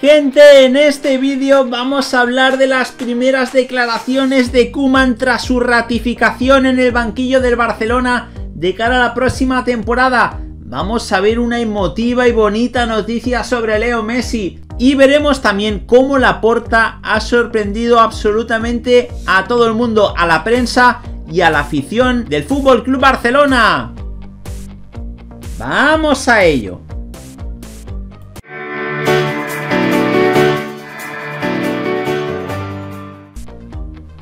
Gente, en este vídeo vamos a hablar de las primeras declaraciones de Kuman tras su ratificación en el banquillo del Barcelona de cara a la próxima temporada. Vamos a ver una emotiva y bonita noticia sobre Leo Messi y veremos también cómo la porta ha sorprendido absolutamente a todo el mundo, a la prensa y a la afición del Fútbol Club Barcelona. Vamos a ello.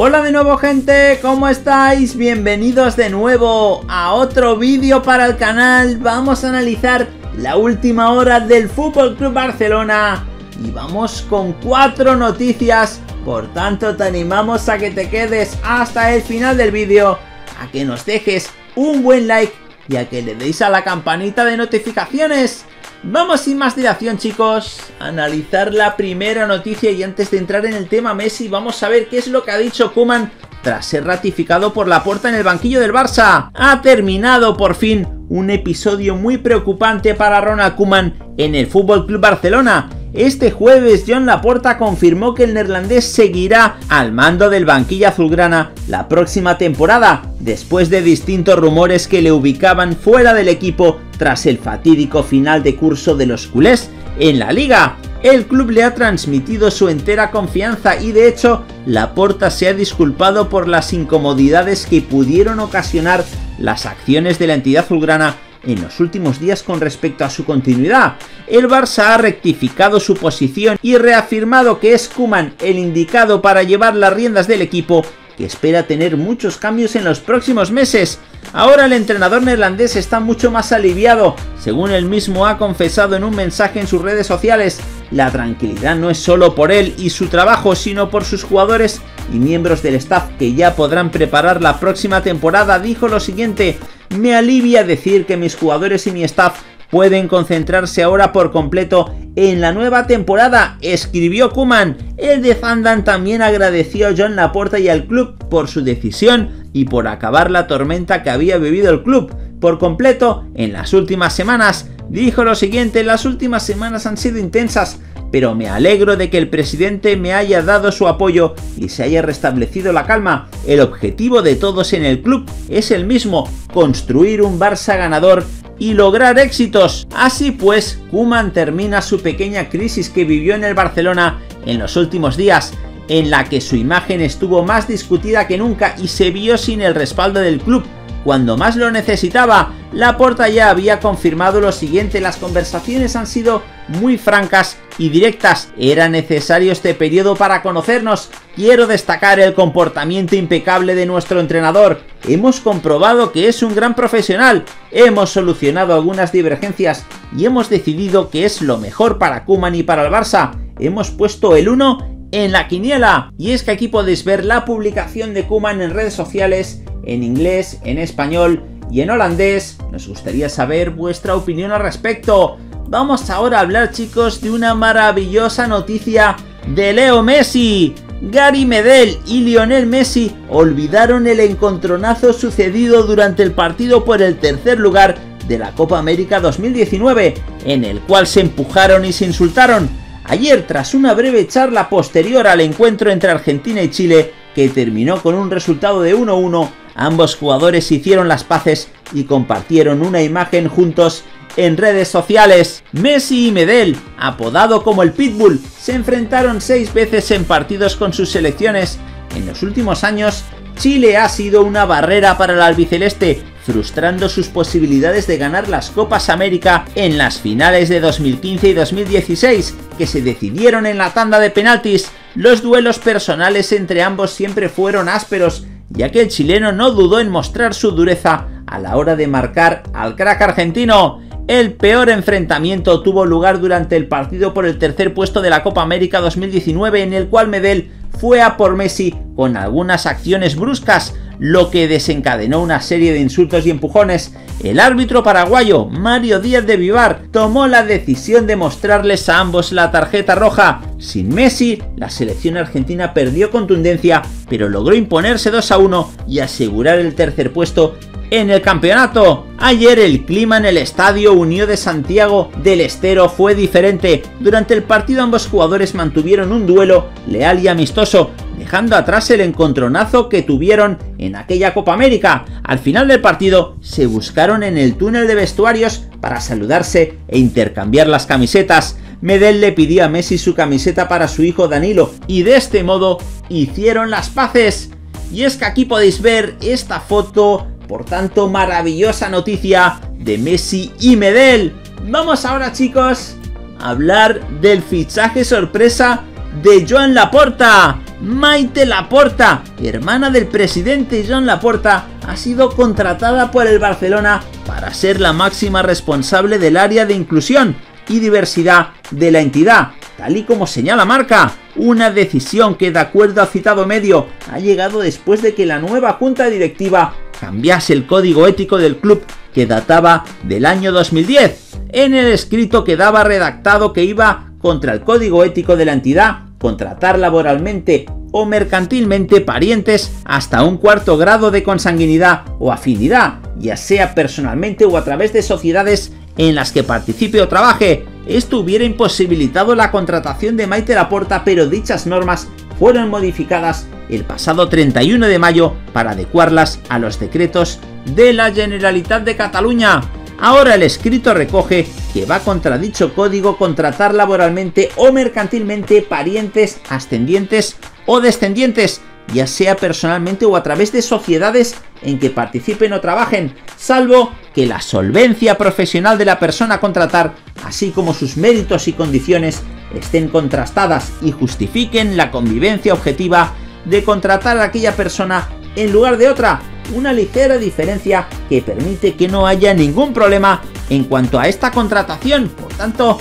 Hola de nuevo gente, ¿cómo estáis? Bienvenidos de nuevo a otro vídeo para el canal. Vamos a analizar la última hora del Fútbol Club Barcelona y vamos con cuatro noticias. Por tanto, te animamos a que te quedes hasta el final del vídeo, a que nos dejes un buen like y a que le deis a la campanita de notificaciones Vamos sin más dilación chicos, a analizar la primera noticia y antes de entrar en el tema Messi vamos a ver qué es lo que ha dicho Kuman tras ser ratificado por la puerta en el banquillo del Barça. Ha terminado por fin un episodio muy preocupante para Ronald Kuman en el Fútbol Club Barcelona este jueves John Laporta confirmó que el neerlandés seguirá al mando del banquillo azulgrana la próxima temporada, después de distintos rumores que le ubicaban fuera del equipo tras el fatídico final de curso de los culés en la liga. El club le ha transmitido su entera confianza y de hecho Laporta se ha disculpado por las incomodidades que pudieron ocasionar las acciones de la entidad azulgrana en los últimos días con respecto a su continuidad. El Barça ha rectificado su posición y reafirmado que es Kuman el indicado para llevar las riendas del equipo que espera tener muchos cambios en los próximos meses. Ahora el entrenador neerlandés está mucho más aliviado, según él mismo ha confesado en un mensaje en sus redes sociales. La tranquilidad no es solo por él y su trabajo, sino por sus jugadores y miembros del staff que ya podrán preparar la próxima temporada. Dijo lo siguiente, me alivia decir que mis jugadores y mi staff pueden concentrarse ahora por completo en la nueva temporada, escribió Kuman. El de Zandan también agradeció a John Laporta y al club por su decisión y por acabar la tormenta que había vivido el club por completo en las últimas semanas. Dijo lo siguiente, las últimas semanas han sido intensas, pero me alegro de que el presidente me haya dado su apoyo y se haya restablecido la calma. El objetivo de todos en el club es el mismo, construir un Barça ganador y lograr éxitos. Así pues, Kuman termina su pequeña crisis que vivió en el Barcelona en los últimos días, en la que su imagen estuvo más discutida que nunca y se vio sin el respaldo del club cuando más lo necesitaba. Laporta ya había confirmado lo siguiente, las conversaciones han sido muy francas y directas. Era necesario este periodo para conocernos. Quiero destacar el comportamiento impecable de nuestro entrenador. Hemos comprobado que es un gran profesional. Hemos solucionado algunas divergencias y hemos decidido que es lo mejor para Kuman y para el Barça. Hemos puesto el 1 en la quiniela. Y es que aquí podéis ver la publicación de Kuman en redes sociales en inglés, en español y en holandés. Nos gustaría saber vuestra opinión al respecto. Vamos ahora a hablar chicos de una maravillosa noticia de Leo Messi. Gary Medel y Lionel Messi olvidaron el encontronazo sucedido durante el partido por el tercer lugar de la Copa América 2019, en el cual se empujaron y se insultaron. Ayer, tras una breve charla posterior al encuentro entre Argentina y Chile, que terminó con un resultado de 1-1, Ambos jugadores hicieron las paces y compartieron una imagen juntos en redes sociales. Messi y Medel, apodado como el Pitbull, se enfrentaron seis veces en partidos con sus selecciones. En los últimos años, Chile ha sido una barrera para el albiceleste, frustrando sus posibilidades de ganar las Copas América en las finales de 2015 y 2016, que se decidieron en la tanda de penaltis. Los duelos personales entre ambos siempre fueron ásperos, ya que el chileno no dudó en mostrar su dureza a la hora de marcar al crack argentino. El peor enfrentamiento tuvo lugar durante el partido por el tercer puesto de la Copa América 2019 en el cual Medel fue a por Messi con algunas acciones bruscas, lo que desencadenó una serie de insultos y empujones. El árbitro paraguayo, Mario Díaz de Vivar, tomó la decisión de mostrarles a ambos la tarjeta roja. Sin Messi, la selección argentina perdió contundencia, pero logró imponerse 2 a 1 y asegurar el tercer puesto en el campeonato. Ayer el clima en el estadio Unió de Santiago del Estero fue diferente. Durante el partido ambos jugadores mantuvieron un duelo leal y amistoso, dejando atrás el encontronazo que tuvieron en aquella Copa América. Al final del partido se buscaron en el túnel de vestuarios para saludarse e intercambiar las camisetas. Medel le pidió a Messi su camiseta para su hijo Danilo y de este modo hicieron las paces. Y es que aquí podéis ver esta foto por tanto, maravillosa noticia de Messi y Medel. Vamos ahora chicos a hablar del fichaje sorpresa de Joan Laporta. Maite Laporta, hermana del presidente Joan Laporta, ha sido contratada por el Barcelona para ser la máxima responsable del área de inclusión y diversidad de la entidad, tal y como señala Marca. Una decisión que, de acuerdo a citado medio, ha llegado después de que la nueva junta directiva cambiase el código ético del club que databa del año 2010. En el escrito quedaba redactado que iba contra el código ético de la entidad contratar laboralmente o mercantilmente parientes hasta un cuarto grado de consanguinidad o afinidad, ya sea personalmente o a través de sociedades en las que participe o trabaje. Esto hubiera imposibilitado la contratación de Maite Laporta, pero dichas normas fueron modificadas el pasado 31 de mayo para adecuarlas a los decretos de la Generalitat de Cataluña. Ahora el escrito recoge que va contra dicho código contratar laboralmente o mercantilmente parientes, ascendientes o descendientes, ya sea personalmente o a través de sociedades en que participen o trabajen, salvo que la solvencia profesional de la persona a contratar, así como sus méritos y condiciones, estén contrastadas y justifiquen la convivencia objetiva de contratar a aquella persona en lugar de otra. Una ligera diferencia que permite que no haya ningún problema en cuanto a esta contratación. Por tanto,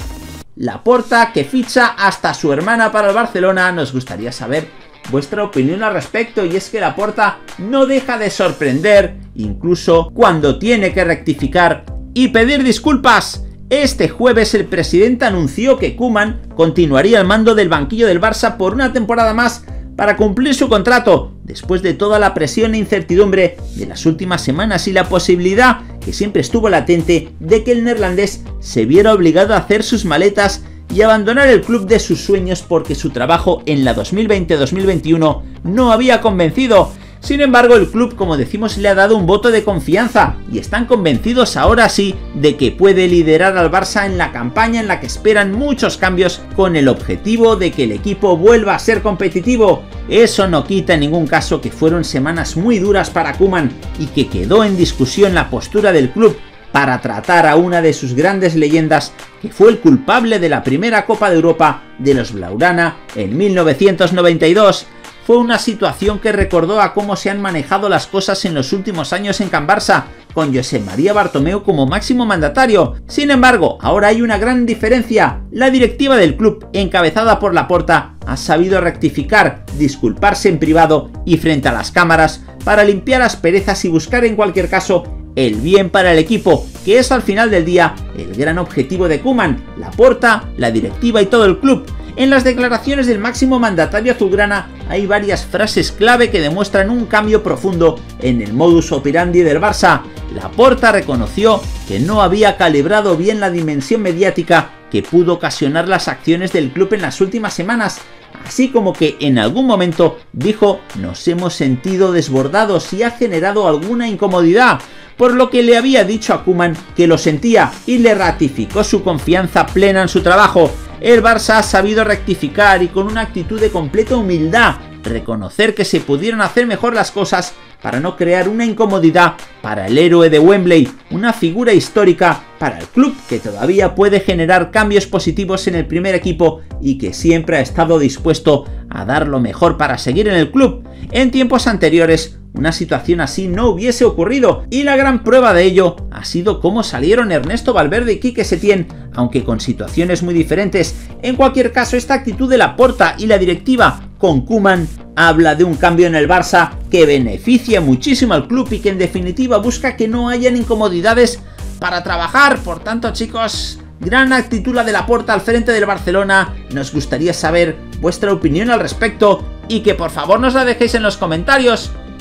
la porta que ficha hasta su hermana para el Barcelona. Nos gustaría saber vuestra opinión al respecto y es que la porta no deja de sorprender, incluso cuando tiene que rectificar y pedir disculpas. Este jueves el presidente anunció que Kuman continuaría al mando del banquillo del Barça por una temporada más para cumplir su contrato, después de toda la presión e incertidumbre de las últimas semanas y la posibilidad, que siempre estuvo latente, de que el neerlandés se viera obligado a hacer sus maletas y abandonar el club de sus sueños porque su trabajo en la 2020-2021 no había convencido sin embargo, el club, como decimos, le ha dado un voto de confianza y están convencidos ahora sí de que puede liderar al Barça en la campaña en la que esperan muchos cambios con el objetivo de que el equipo vuelva a ser competitivo. Eso no quita en ningún caso que fueron semanas muy duras para Kuman y que quedó en discusión la postura del club para tratar a una de sus grandes leyendas que fue el culpable de la primera Copa de Europa de los Blaurana en 1992 fue una situación que recordó a cómo se han manejado las cosas en los últimos años en Can Barça, con José María Bartomeu como máximo mandatario. Sin embargo, ahora hay una gran diferencia. La directiva del club, encabezada por Laporta, ha sabido rectificar, disculparse en privado y frente a las cámaras para limpiar asperezas y buscar en cualquier caso el bien para el equipo, que es al final del día el gran objetivo de Kuman, Laporta, la directiva y todo el club. En las declaraciones del máximo mandatario azulgrana hay varias frases clave que demuestran un cambio profundo en el modus operandi del Barça. Laporta reconoció que no había calibrado bien la dimensión mediática que pudo ocasionar las acciones del club en las últimas semanas, así como que en algún momento dijo nos hemos sentido desbordados y ha generado alguna incomodidad, por lo que le había dicho a Kuman que lo sentía y le ratificó su confianza plena en su trabajo el Barça ha sabido rectificar y con una actitud de completa humildad, reconocer que se pudieron hacer mejor las cosas para no crear una incomodidad para el héroe de Wembley, una figura histórica para el club que todavía puede generar cambios positivos en el primer equipo y que siempre ha estado dispuesto a dar lo mejor para seguir en el club. En tiempos anteriores, una situación así no hubiese ocurrido y la gran prueba de ello ha sido cómo salieron Ernesto Valverde y Quique Setién, aunque con situaciones muy diferentes. En cualquier caso, esta actitud de la Porta y la directiva con Kuman habla de un cambio en el Barça que beneficia muchísimo al club y que en definitiva busca que no hayan incomodidades para trabajar. Por tanto, chicos, gran actitud la de la Porta al frente del Barcelona. Nos gustaría saber vuestra opinión al respecto y que por favor nos la dejéis en los comentarios